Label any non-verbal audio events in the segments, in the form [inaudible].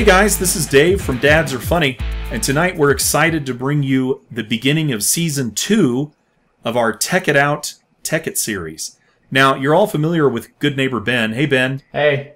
Hey guys, this is Dave from Dads Are Funny, and tonight we're excited to bring you the beginning of season two of our Tekk It Out Tekkit series. Now, you're all familiar with good neighbor Ben. Hey Ben. Hey.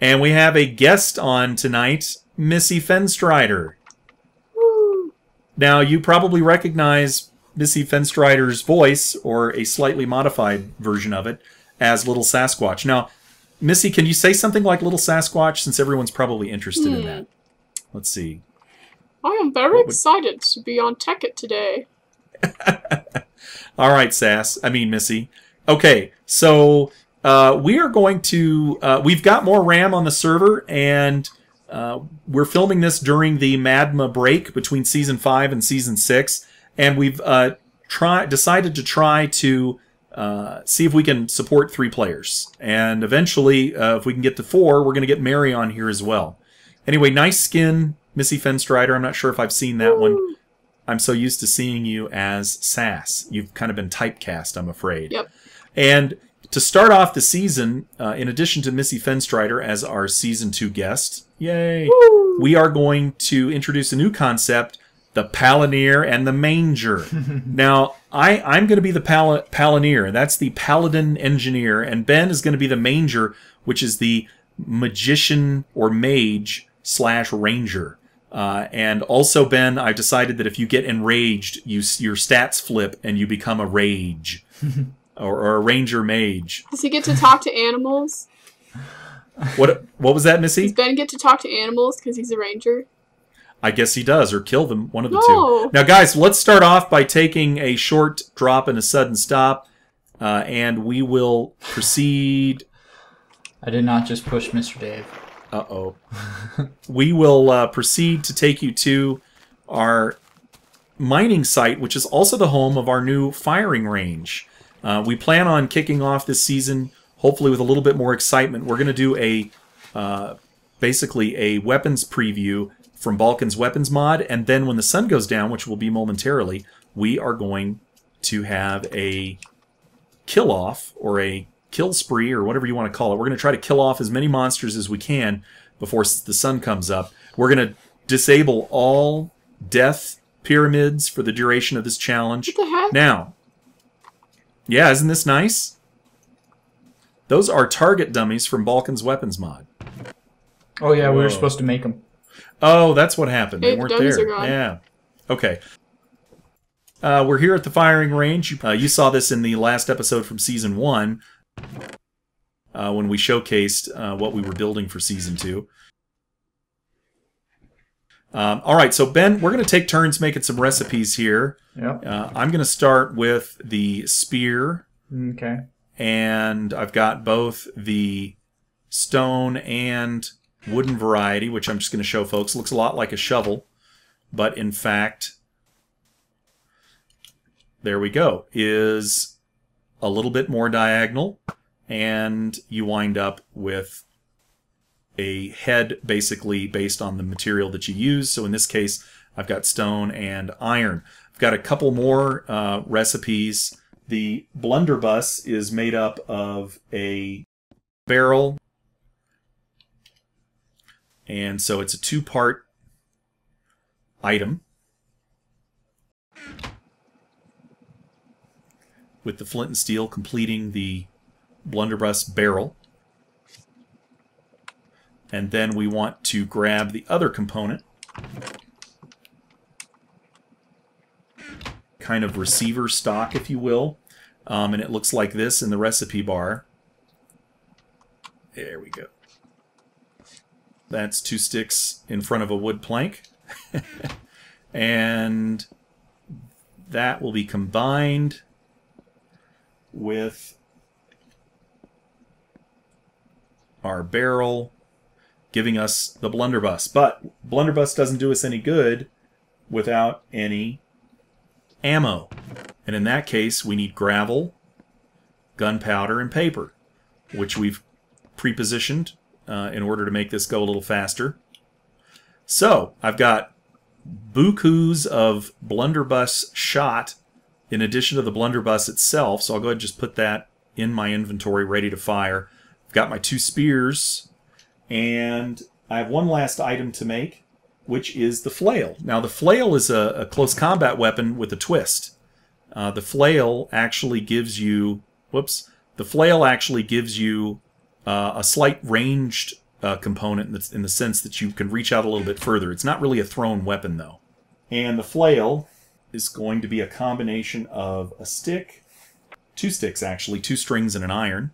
And we have a guest on tonight, Missy Fenstrider. Now, you probably recognize Missy Fenstrider's voice, or a slightly modified version of it, as Little Sasquatch. Now, Missy, can you say something like Little Sasquatch since everyone's probably interested in Hmm. that? Let's see. I am very would- excited to be on Tekkit today. [laughs] All right, Sass. I mean, Missy. Okay, so uh, we are going to. Uh, we've got more RAM on the server, and uh, we're filming this during the Madma break between season five and season six, and we've uh, try decided to try to uh, see if we can support three players, and eventually, uh, if we can get to four, we're going to get Mary on here as well. Anyway, nice skin, Missy Fenstrider. I'm not sure if I've seen that one. I'm so used to seeing you as Sass. You've kind of been typecast, I'm afraid. Yep. And to start off the season, uh, in addition to Missy Fenstrider as our season two guest, yay, we are going to introduce a new concept the Palanir and the Manger. [laughs] now, I, I'm going to be the Pal- Palanir, that's the Paladin Engineer, and Ben is going to be the Manger, which is the Magician or Mage slash Ranger. Uh, and also, Ben, I've decided that if you get enraged, you your stats flip and you become a rage, [laughs] or, or a ranger mage. Does he get to talk to animals? What what was that, Missy? Does Missy? Ben get to talk to animals because he's a ranger? I guess he does, or kill them, one of the No. two. Now, guys, let's start off by taking a short drop and a sudden stop, uh, and we will proceed. I did not just push Mr. Dave. Uh oh. we will uh, proceed to take you to our mining site, which is also the home of our new firing range. Uh, we plan on kicking off this season, hopefully with a little bit more excitement. We're going to do a uh, basically a weapons preview from Balkan's weapons mod, and then when the sun goes down, which will be momentarily, we are going to have a kill off or a kill spree or whatever you want to call it. We're going to try to kill off as many monsters as we can before the sun comes up. We're going to disable all death pyramids for the duration of this challenge. What the heck? Now, yeah, isn't this nice? Those are target dummies from Balkan's weapons mod. Oh yeah, we were supposed to make them. Oh, that's what happened. Hey, they weren't dummies there. are gone. Yeah. Okay. Uh, we're here at the firing range. Uh, you saw this in the last episode from season one uh, when we showcased uh, what we were building for season two. Um, all right, so Ben, we're going to take turns making some recipes here. Yep. Uh, I'm going to start with the spear, Okay. and I've got both the stone and wooden variety, which I'm just going to show folks. Looks a lot like a shovel, but in fact, there we go, is a little bit more diagonal, and you wind up with a head basically based on the material that you use. So in this case, I've got stone and iron. I've got a couple more uh, recipes. The blunderbuss is made up of a barrel, and so it's a two-part item with the flint and steel completing the blunderbuss barrel. And then we want to grab the other component kind of receiver stock, if you will. Um, and it looks like this in the recipe bar. There we go. That's two sticks in front of a wood plank. [laughs] and that will be combined with our barrel, giving us the blunderbuss. But blunderbuss doesn't do us any good without any ammo. And in that case, we need gravel, gunpowder, and paper, which we've pre-positioned uh, in order to make this go a little faster. So, I've got bukus of blunderbuss shot in addition to the blunderbuss itself, so I'll go ahead and just put that in my inventory ready to fire. I've got my two spears, and I have one last item to make, which is the flail. Now, the flail is a, a close combat weapon with a twist. Uh, the flail actually gives you, whoops, the flail actually gives you uh, a slight ranged uh, component in the, in the sense that you can reach out a little bit further. It's not really a thrown weapon, though. And the flail is going to be a combination of a stick, two sticks actually, two strings and an iron.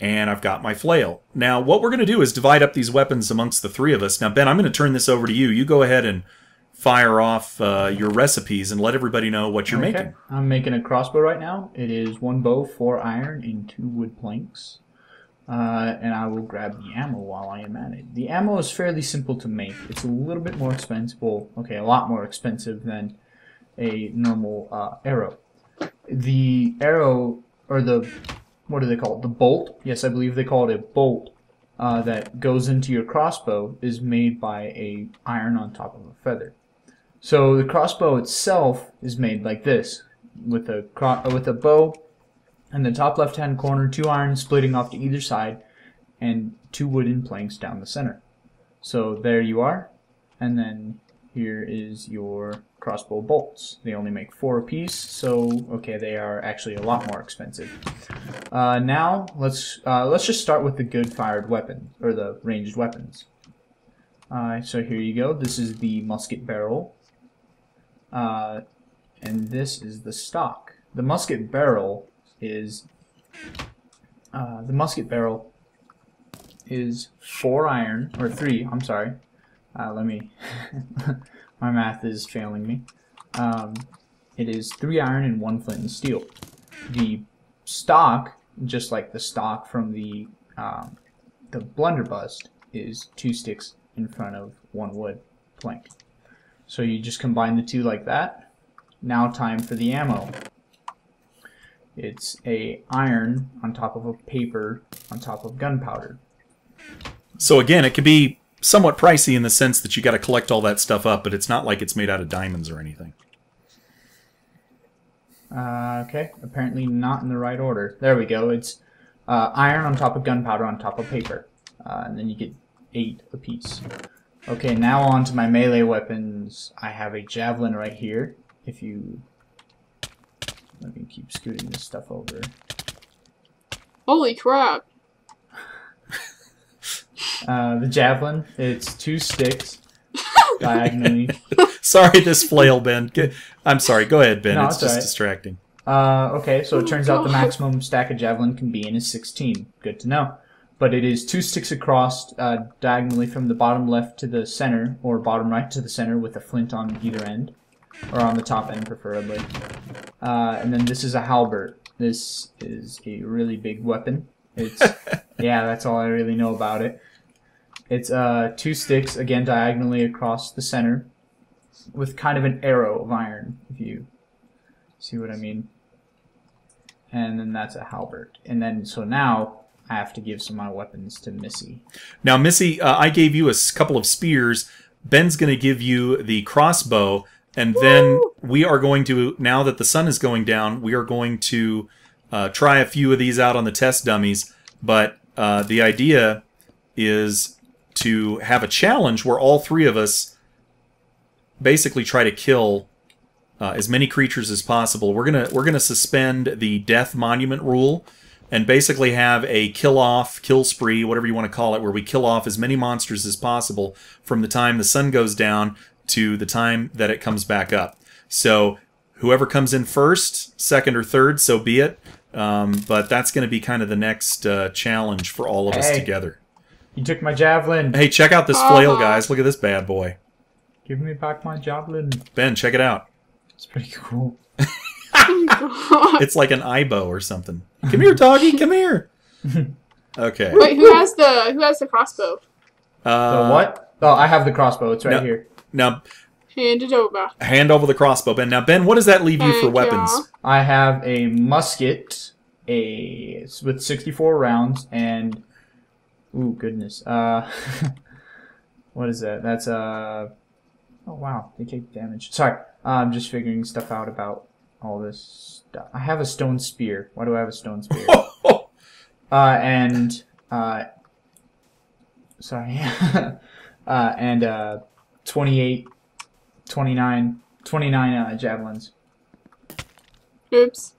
And I've got my flail. Now, what we're going to do is divide up these weapons amongst the three of us. Now, Ben, I'm going to turn this over to you. You go ahead and fire off uh, your recipes and let everybody know what you're Okay. making. I'm making a crossbow right now. It is one bow, four iron, and two wood planks. Uh, and I will grab the ammo while I am at it. The ammo is fairly simple to make. It's a little bit more expensive. Well, okay, a lot more expensive than a normal uh, arrow. The arrow, or the, what do they call it? The bolt? Yes, I believe they call it a bolt. Uh, that goes into your crossbow is made by a iron on top of a feather. So the crossbow itself is made like this, with a with a bow, in the top left-hand corner, two irons splitting off to either side, and two wooden planks down the center. So there you are, and then here is your crossbow bolts. They only make four apiece, so okay, they are actually a lot more expensive. Uh, now let's uh, let's just start with the good fired weapons or the ranged weapons. Uh, so here you go. This is the musket barrel. Uh, and this is the stock. The musket barrel is uh, the musket barrel is four iron or three. I'm sorry. Uh, let me. [laughs] my math is failing me. Um, it is three iron and one flint and steel. The stock, just like the stock from the um, the blunderbuss, is two sticks in front of one wood plank. So you just combine the two like that. Now time for the ammo. It's a iron on top of a paper on top of gunpowder. So again, it could be somewhat pricey in the sense that you got to collect all that stuff up, but it's not like it's made out of diamonds or anything. Uh, okay, apparently not in the right order. There we go. It's uh, iron on top of gunpowder on top of paper. Uh, and then you get eight apiece. Okay, now on to my melee weapons. I have a javelin right here. If you... Let me keep scooting this stuff over. Holy crap. [laughs] Uh, the javelin, it's two sticks [laughs] diagonally. [laughs] Sorry, this flail, Ben. I'm sorry. Go ahead, Ben. No, it's it's just alright. distracting. Uh, okay, so it Oh, turns out the maximum stack of javelin can be in is 16. Good to know. But it is two sticks across, uh, diagonally from the bottom left to the center, or bottom right to the center, with a flint on either end, or on the top end preferably. Uh, and then this is a halberd. This is a really big weapon. It's [laughs] yeah, that's all I really know about it. It's uh, two sticks again diagonally across the center, with kind of an arrow of iron. If you see what I mean. And then that's a halberd. And then so now I have to give some of my weapons to Missy. Now, Missy, uh, I gave you a couple of spears. Ben's going to give you the crossbow, and then we are going to. Now that the sun is going down, we are going to uh, try a few of these out on the test dummies. But uh, the idea is to have a challenge where all three of us basically try to kill uh, as many creatures as possible. We're gonna we're gonna suspend the death monument rule and basically have a kill off, kill spree, whatever you want to call it, where we kill off as many monsters as possible from the time the sun goes down to the time that it comes back up. So whoever comes in first, second, or third, so be it. Um, but that's going to be kind of the next uh, challenge for all of us together. You took my javelin. Hey, check out this flail, Uh-huh. guys. Look at this bad boy. Give me back my javelin. Ben, check it out. It's pretty cool. Oh. [laughs] It's like an eyebow or something. Come here, doggy. Come here. [laughs] Okay. Wait, who has the who has the crossbow? Uh, the what? Oh, I have the crossbow. It's right no. here. Now, Hand it over. hand over the crossbow, Ben. Now, Ben, what does that leave you for Thank weapons? ya. I have a musket, a with 64 rounds, and ooh, goodness. Uh, [laughs] what is that? That's uh. Oh wow, they take damage. Sorry, I'm just figuring stuff out about all this stuff. I have a stone spear. Why do I have a stone spear? [laughs] uh, and uh, sorry, [laughs] uh, and uh, 28, 29, 29 uh, javelins. Oops.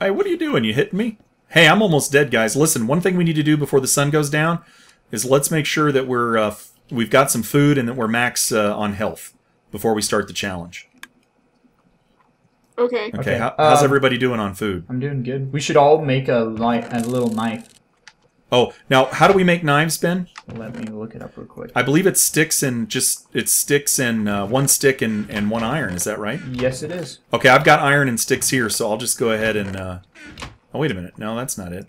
Hey, what are you doing? You hitting me? Hey, I'm almost dead, guys. Listen, one thing we need to do before the sun goes down is let's make sure that we're uh, we've got some food and that we're max uh, on health before we start the challenge. Okay. Okay, Okay, how, how's um, everybody doing on food? I'm doing good. We should all make a li- a little knife. Oh, now how do we make knives, Ben? Let me look it up real quick. I believe it sticks and just it sticks and uh, one stick and, and one iron. Is that right? Yes, it is. Okay, I've got iron and sticks here, so I'll just go ahead and. Uh... Oh wait a minute, no, that's not it.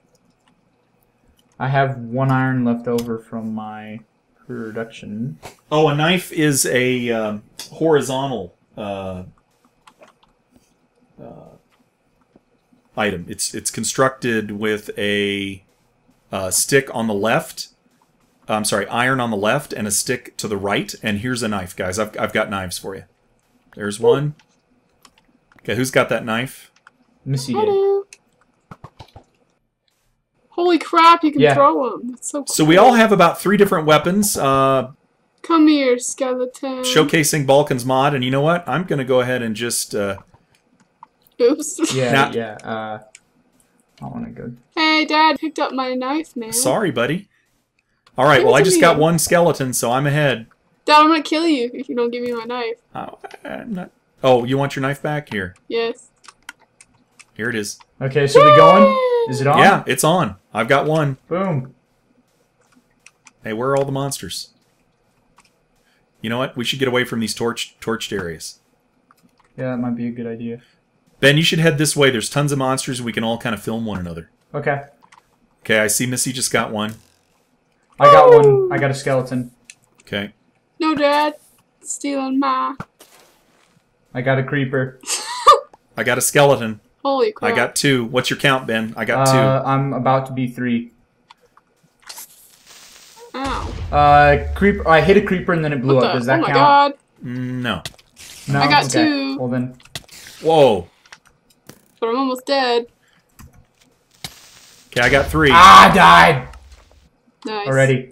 I have one iron left over from my production. Oh, a knife is a um, horizontal uh, uh, item. It's it's constructed with a uh, stick on the left. I'm sorry, iron on the left and a stick to the right. And here's a knife, guys. I've I've got knives for you. There's one. Okay, who's got that knife? Missy. Hello. Holy crap! You can Yeah. throw them. That's so. Cool. So we all have about three different weapons. Uh, Come here, skeleton. showcasing Balkan's mod, and you know what? I'm gonna go ahead and just. Uh, Oops. Yeah, Now- yeah. Uh, I want to go. Hey, Dad picked up my knife, man. Sorry, buddy. All right, Give well, I just me. got one skeleton, so I'm ahead. Dad, I'm gonna kill you if you don't give me my knife. Oh, I'm not... oh, you want your knife back? Here. Yes. Here it is. Okay, so we going? Is it on? Yeah, it's on. I've got one. Boom. Hey, where are all the monsters? You know what? We should get away from these torch torched areas. Yeah, that might be a good idea. Ben, you should head this way. There's tons of monsters. We can all kind of film one another. Okay. Okay, I see Missy just got one. I got one. I got a skeleton. Okay. No, Dad. Stealing my. I got a creeper. [laughs] I got a skeleton. Holy crap. I got two. What's your count, Ben? I got Uh, I'm about to be three. Ow. Uh, creep. I hit a creeper and then it blew What up. the? Does that count? oh my count? god. Mm, No. No. I got okay. two. Well then. Whoa. But I'm almost dead. Okay, I got three. Ah, I died Nice. already.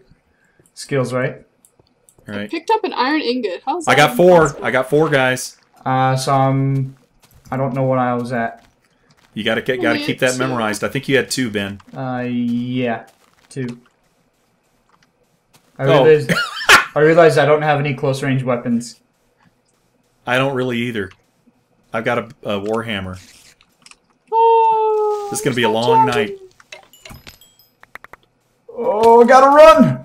Skills, right? All right. Picked up an iron ingot. How's that I got four. possible? I got four guys. Uh, so I'm. I don't know what I was at. You got to get, got to keep that two. memorized. I think you had two, Ben. Uh, yeah, two. I Oh. realized. I realized I don't have any close range weapons. I don't really either. I've got a, a warhammer. This is gonna be a long charging. night. Oh, gotta run!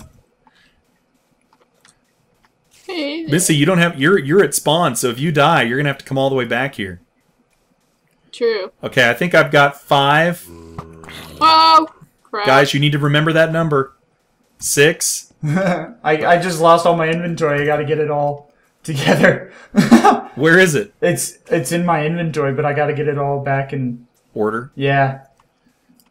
Missy, you don't have you're you're at spawn, so if you die, you're gonna have to come all the way back here. True. Okay, I think I've got five. Oh, crap. Guys, you need to remember that number. Six. [laughs] I I just lost all my inventory. I gotta get it all together. [laughs] Where is it? it's it's in my inventory, but I gotta get it all back and Order. yeah.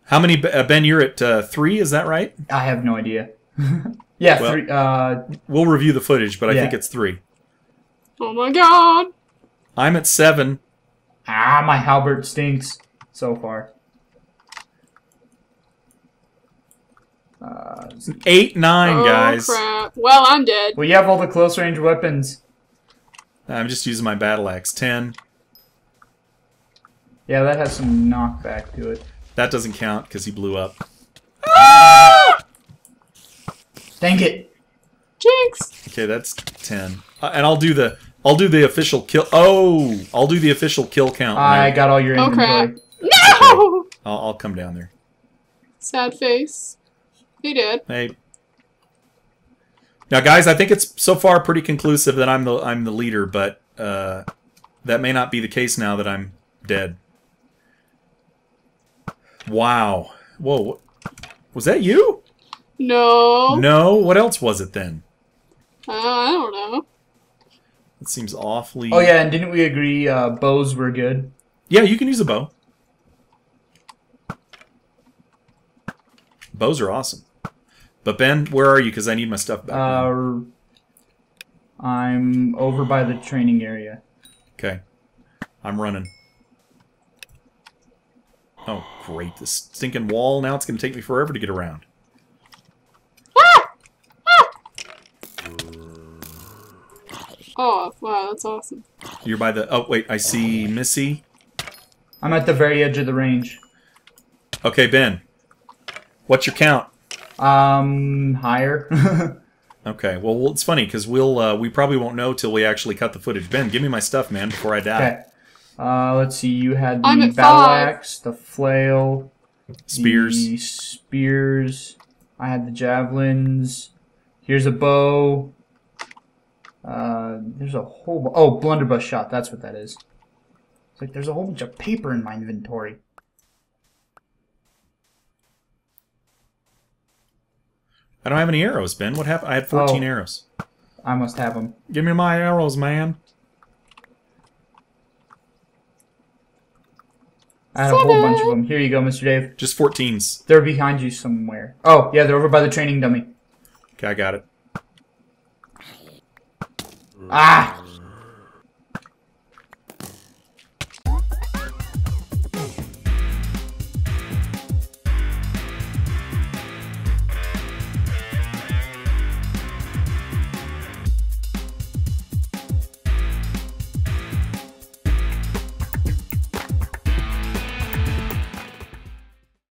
How many? Uh, ben, you're at uh, three. Is that right? I have no idea. [laughs] yeah, Well- three. Uh, We'll review the footage, but I Yeah. think it's three. Oh my god. I'm at seven. ah, my halberd stinks so far. Uh, Eight, nine, oh, guys. crap. Well, I'm dead. well, you have all the close range weapons. I'm just using my battle axe. Ten. Yeah, that has some knockback to it. That doesn't count because he blew up. Dang it! Jinx. Okay, that's ten. Uh, and I'll do the I'll do the official kill. Oh, I'll do the official kill count. when I got all your inventory. crap. No! I'll, I'll come down there. Sad face. He did. Hey. Now, guys, I think it's so far pretty conclusive that I'm the I'm the leader, but uh, that may not be the case now that I'm dead. Wow. Whoa. Was that you? No. No. What else was it then? Uh, I don't know. It seems awfully. Oh yeah, and didn't we agree uh, bows were good? Yeah, you can use a bow. Bows are awesome. But Ben, where are you? Because I need my stuff back. Uh, I'm over by the training area. Okay. I'm running. Oh, great. This stinking wall, now it's going to take me forever to get around. Ah! Ah! Oh, wow, that's awesome. You're by the... Oh, wait, I see Missy. I'm at the very edge of the range. Okay, Ben. What's your count? Um, higher. [laughs] okay, well, it's funny, because we'll, uh, we probably won't know till we actually cut the footage. Ben, give me my stuff, man, before I die. Okay. Uh, let's see. You had the I'm battle five. axe, the flail, Spears. the spears. I had the javelins. Here's a bow. Uh, there's a whole. bu- Oh, blunderbuss shot. That's what that is. It's like there's a whole bunch of paper in my inventory. I don't have any arrows, Ben. What happened? I had 14 Oh. arrows. I must have them. Give me my arrows, man. I had a whole bunch of them. Here you go, Mr. Dave. Just 14s. They're behind you somewhere. Oh, yeah, they're over by the training dummy. Okay, I got it. Ah!